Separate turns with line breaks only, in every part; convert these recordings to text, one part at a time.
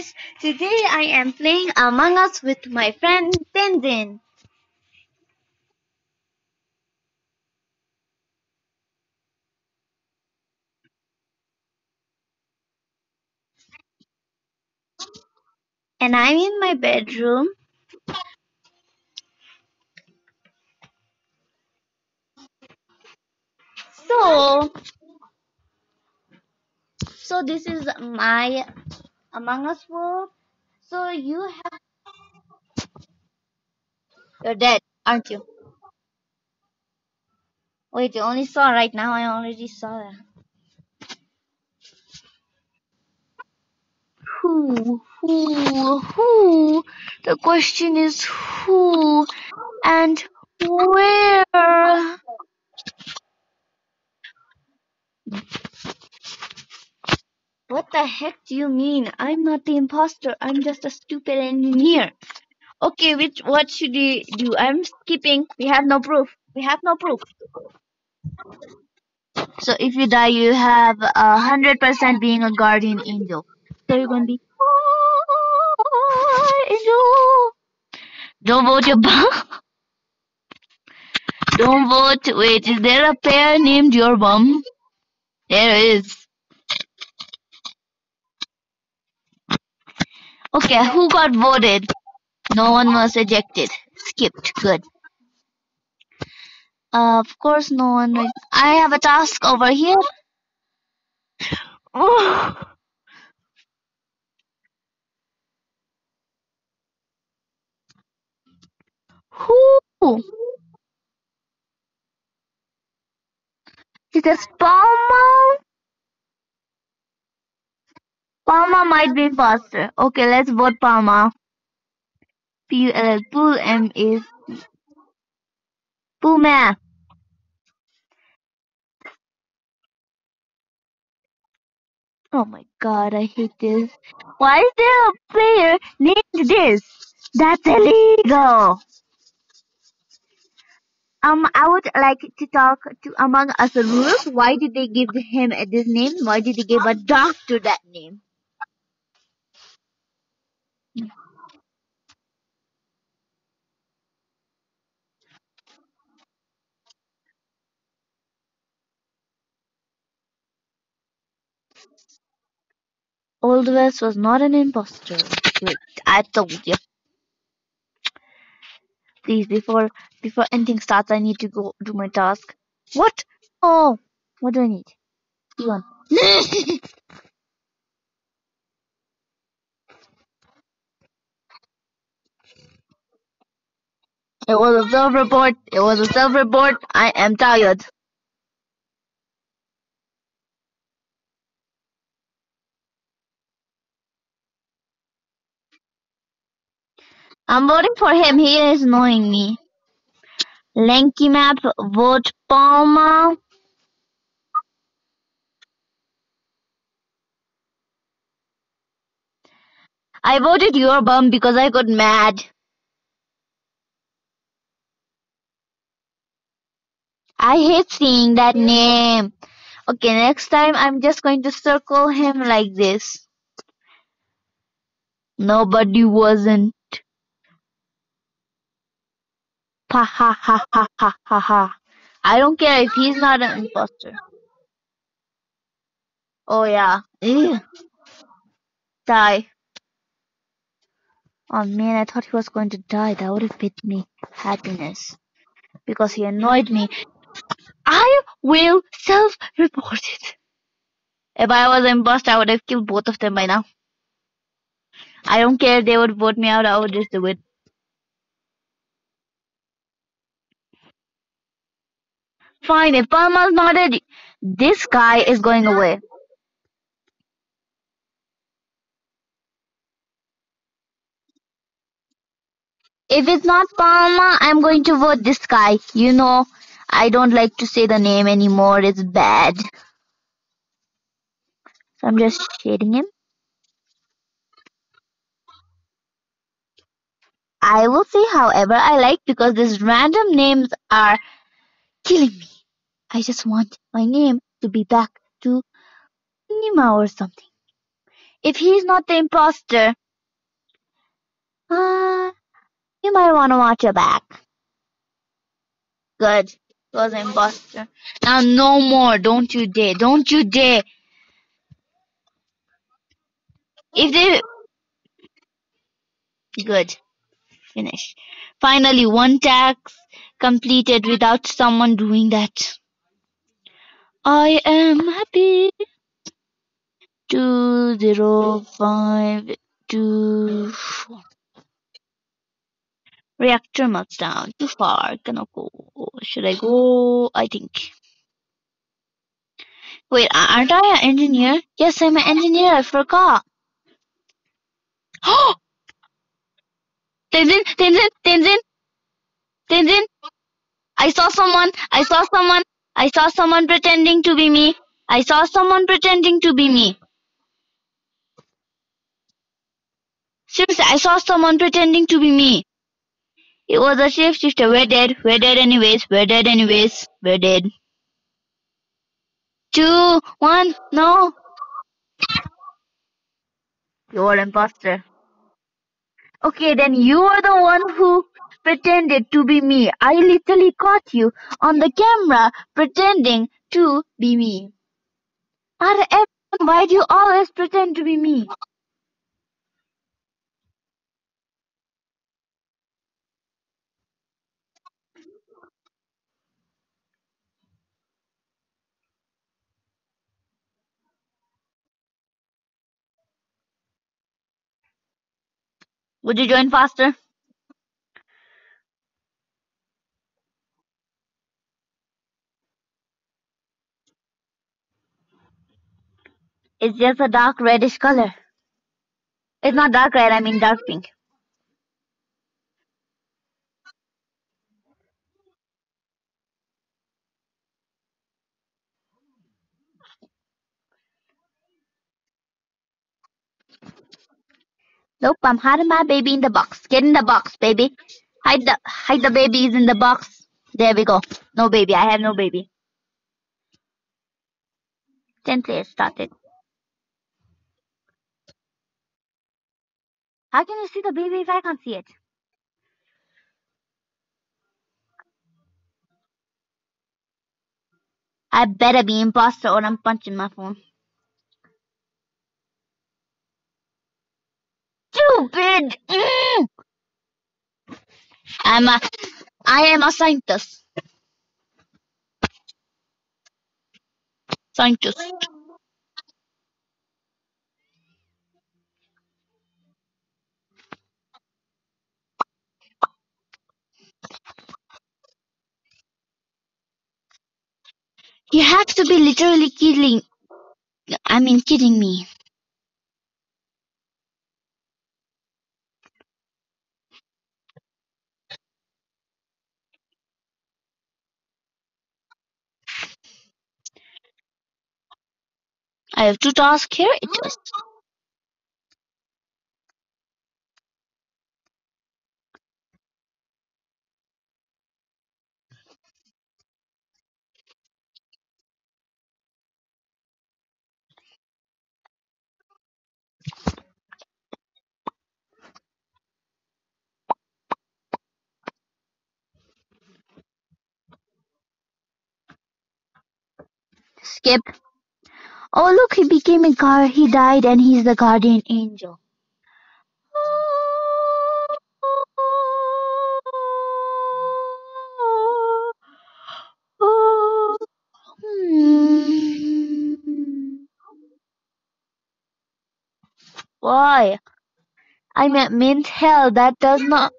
guys, today I am playing Among Us with my friend Tenzin. And I'm in my bedroom. So, so this is my Among Us world. So you have you're dead, aren't you? Wait, you only saw right now. I already saw that. Who, who, who? The question is who and where? What the heck do you mean? I'm not the imposter. I'm just a stupid engineer. Okay, which what should we do? I'm skipping. We have no proof. We have no proof. So if you die, you have a hundred percent being a guardian angel. So you're gonna be "Oh, angel. Don't vote your bum. Don't vote. Wait, is there a pair named your bum? There is. Okay, who got voted? No one was ejected. Skipped. Good. Uh, of course, no one. I have a task over here. Who? Is it Palma? Palma might be faster. Okay, let's vote Palma. P U L L Pool M is Puma. Oh my god, I hate this. Why is there a player named this? That's illegal. Um, I would like to talk to Among Us rules. Why did they give him this name? Why did they give a dog to that name? Old West was not an imposter. Wait, I told you. Please, before before anything starts, I need to go do my task. What? Oh, what do I need? You One. It was a self report. It was a self report. I am tired. I'm voting for him. He is annoying me. Lanky map, vote Palma. I voted your bum because I got mad. I hate seeing that name. Okay, next time I'm just going to circle him like this. Nobody wasn't. Ha ha ha ha ha ha. I don't care if he's not an imposter. Oh yeah. Ew. Die. Oh man, I thought he was going to die. That would have been me happiness. Because he annoyed me. I will self-report it. If I was imposter, I would have killed both of them by now. I don't care if they would vote me out, I would just do it. Fine, if Palma's not it, this guy is going away. If it's not Palma, I'm going to vote this guy. You know, I don't like to say the name anymore. It's bad. So I'm just shading him. I will say however I like because these random names are killing me. I just want my name to be back to Nima or something. if he's not the imposter, uh, you might want to watch your back. Good. Was an imposter. Now no more. Don't you dare. Don't you dare. If they good. Finish. Finally, one task completed without someone doing that. I am happy. Two zero five two four. Reactor meltdown. Too far. Gonna go. Should I go? I think. Wait, aren't I an engineer? Yes, I'm an engineer. I forgot. Oh! Tenzin, Tenzin, Tenzin, Tenzin. I saw someone. I saw someone. I saw someone pretending to be me. I saw someone pretending to be me. Seriously, I saw someone pretending to be me. It was a shapeshifter. We're dead. We're dead anyways. We're dead anyways. We're dead. Two, one, no. You're an imposter. Okay, then you are the one who pretended to be me. I literally caught you on the camera pretending to be me. Of everyone, why do you always pretend to be me? Would you join faster? It's just a dark reddish color. It's not dark red, I mean dark pink. Nope, I'm hiding my baby in the box. Get in the box, baby. Hide the hide the babies in the box. There we go. No baby. I have no baby. Ten players started. How can you see the baby if I can't see it? I better be imposter or I'm punching my phone. Stupid! Mm! I'm a, I am a scientist. Scientist. You have to be literally killing. I mean, kidding me. I have two tasks here. It was skip. Oh look, he became a guard. He died, and he's the guardian angel. Hmm. Why? I'm at Mint Hell. That does not.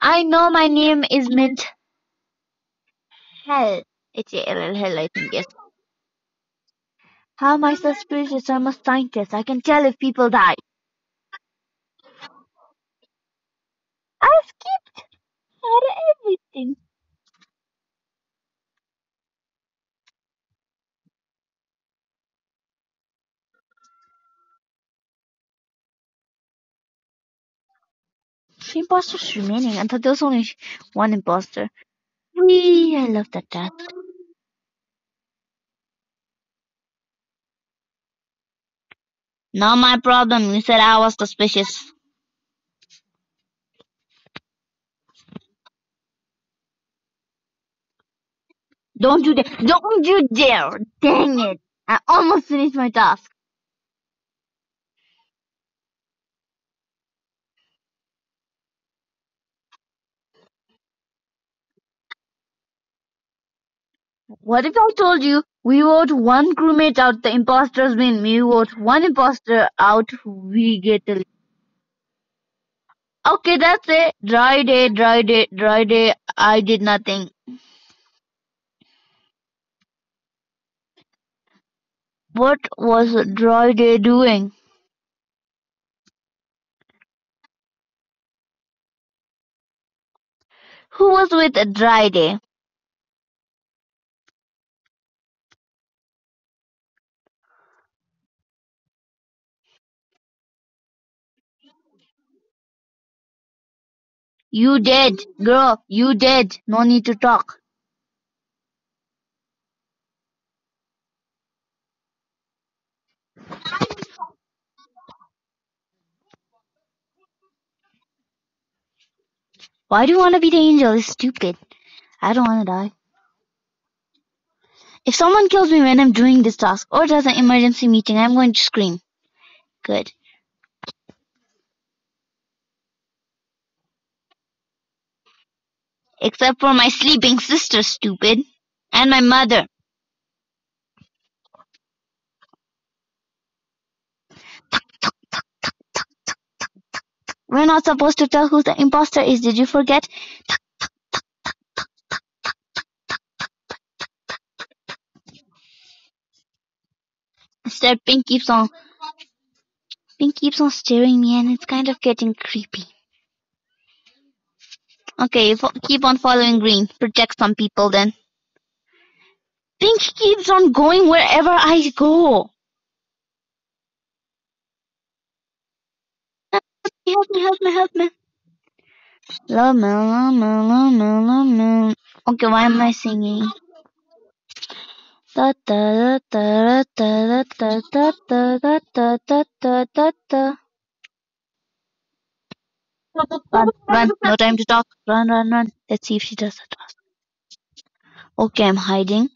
I know my name is Mint Hell. It's a L L Hell, I think. Yes. How am I suspicious? I'm a scientist. I can tell if people die. I skipped out of everything. Three imposters remaining. I thought there was only one imposter. Wee, I love that task. Not my problem. You said I was suspicious. Don't you dare! Don't you dare! Dang it! I almost finished my task. What if I told you we vote one crewmate out, the imposters win. We vote one imposter out, we get the. Okay, that's it. Dry day, dry day, dry day. I did nothing. What was Dry Day doing? Who was with Dry Day? You did, girl. You did. No need to talk. Why do you want to be the angel? It's stupid. I don't want to die. If someone kills me when I'm doing this task or there's an emergency meeting, I'm going to scream. Good. Except for my sleeping sister, stupid. And my mother. We're not supposed to tell who the imposter is. Did you forget? Instead, Pink keeps on Pink keeps on staring me and it's kind of getting creepy. Okay, keep on following green. Protect some people then. Pink keeps on going wherever I go. Help me, help me, help me. Love me, love me, love me, love me. Okay, why am I singing? Da da da da da da da da da da da da da da. Run, run, no time to talk. Run, run, run. Let's see if she does task. Okay, I'm hiding.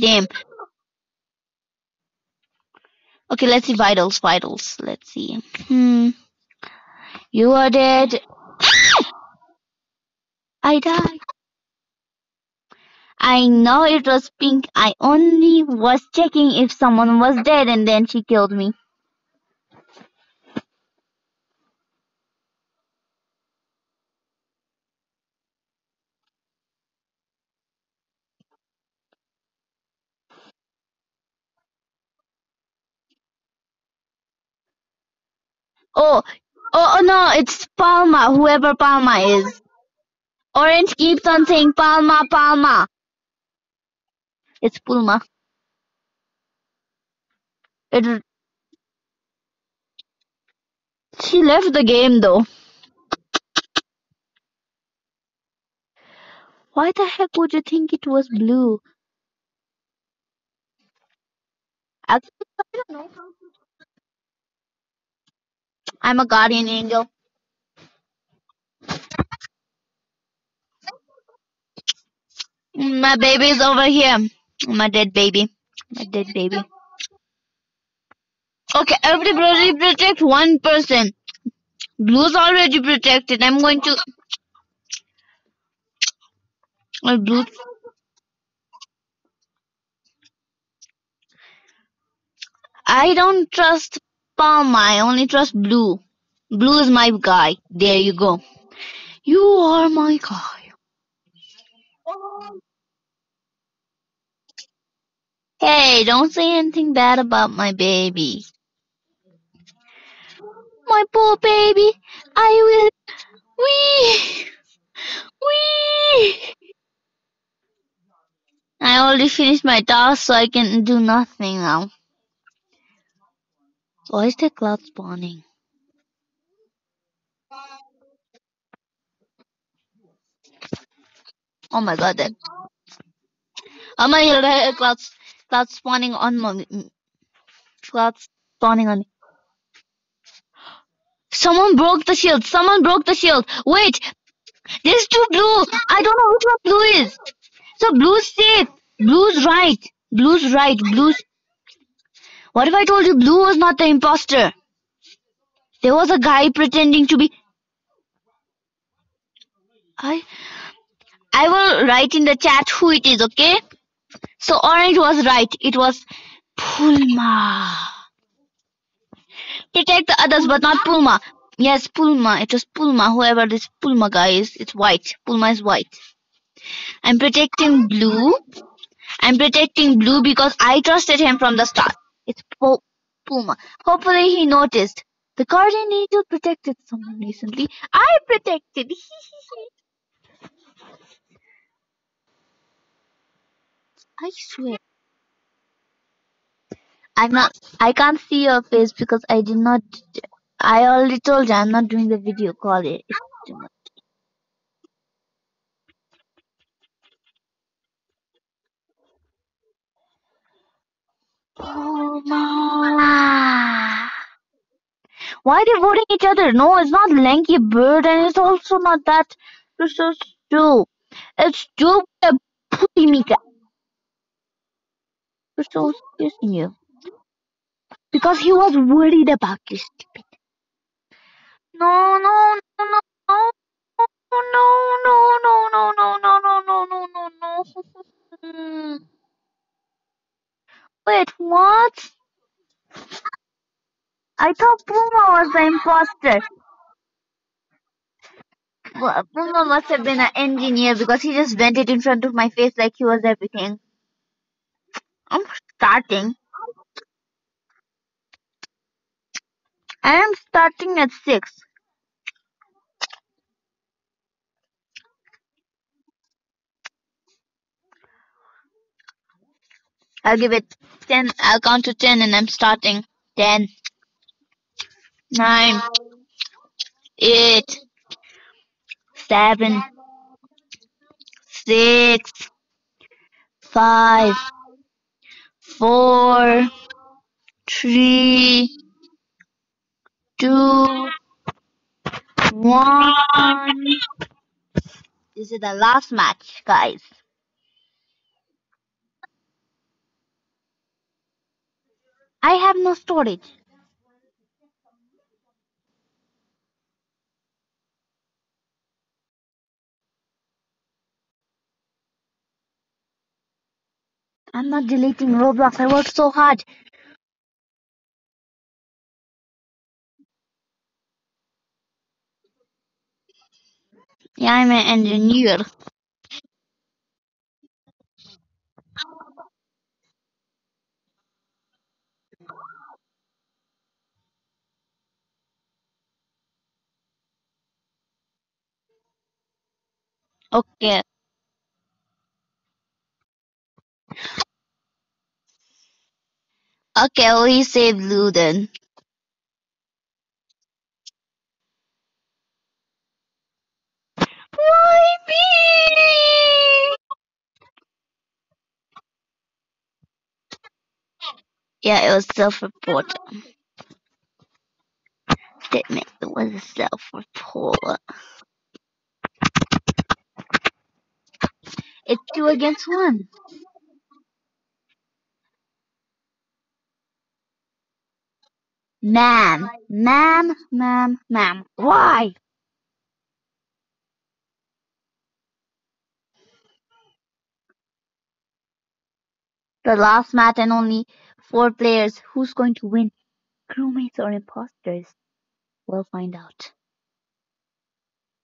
Damn. Okay, let's see vitals, vitals. Let's see. Hmm. You are dead. I died. I know it was pink. I only was checking if someone was dead and then she killed me. Oh, oh, oh no, it's Palma, whoever Palma is. Orange keeps on saying Palma, Palma. It's Pulma. It, she left the game though. Why the heck would you think it was blue? Actually, I don't know. I'm a guardian angel. My baby's over here. My dead baby. My dead baby. Okay, everybody protect one person. Blue's already protected. I'm going to. Uh, blue. I don't trust Palma. I only trust Blue. Blue is my guy. There you go. You are my guy. Hey, don't say anything bad about my baby. My poor baby. I will. Wee. Wee. I already finished my task, so I can do nothing now. Why is the cloud spawning? Oh my god, that. Oh my god, clouds, clouds spawning on my. Clouds spawning on me. Someone broke the shield. Someone broke the shield. Wait, there's two blue. I don't know which one blue is. So blue's safe. Blue's right. Blue's right. Blue's. What if I told you blue was not the imposter? There was a guy pretending to be. I. I will write in the chat who it is. Okay. So orange was right. It was Pulma. Protect the others, but not Pulma. Yes, Pulma. It was Pulma. Whoever this Pulma guy is, it's white. Pulma is white. I'm protecting blue. I'm protecting blue because I trusted him from the start. It's Puma. Hopefully he noticed. The guardian angel protected someone recently. I protected. I swear. I'm not. I can't see your face because I did not. I already told you I'm not doing the video call. It. It's too much. Pulma. Why are they voting each other? No, it's not Lanky Bird, and it's also not that. It's so Stu. It's stupid Mika. We're so kissing you. Because he was worried about you, stupid. No, no, no, no, no. No, no, no, no, no, no, no, no, no, no, no. Wait, what? I thought Puma was the imposter. Puma must have been an engineer because he just bent it in front of my face like he was everything. I'm starting. I am starting at 6. I'll give it ten. I'll count to ten, and I'm starting. Ten, nine, eight, seven, six, five, four, three, two, one. This is the last match, guys. I have no storage. I'm not deleting Roblox. I worked so hard. Yeah, I'm an engineer. Okay. Okay, we say blue then. Why me? Yeah, it was self-report. Statement. It was a self-report. It's two against one. Ma'am, ma'am, ma'am, ma'am. Why? The last match and only four players. Who's going to win? Crewmates or imposters? We'll find out.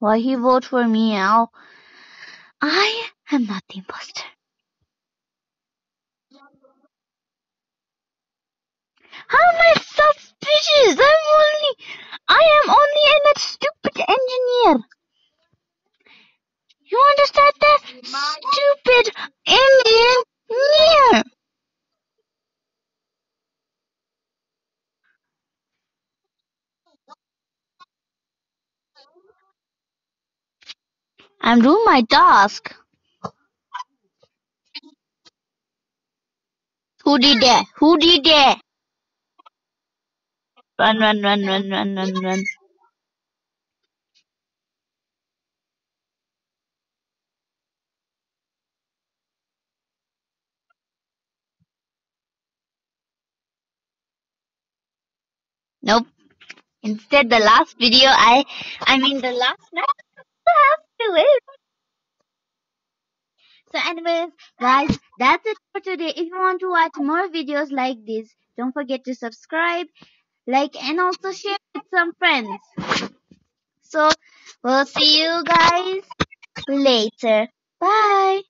Why he vote for me now? I am not the imposter. How am I suspicious? I'm only, I am only a that stupid engineer. You understand that? Stupid engineer. I'm doing my task. Who did that? Who did that? Run, run, run, run, run, run, run. Nope. Instead, the last video I, I mean the last night, So anyways, guys, that's it for today. If you want to watch more videos like this, don't forget to subscribe, like, and also share with some friends. So, we'll see you guys later. Bye.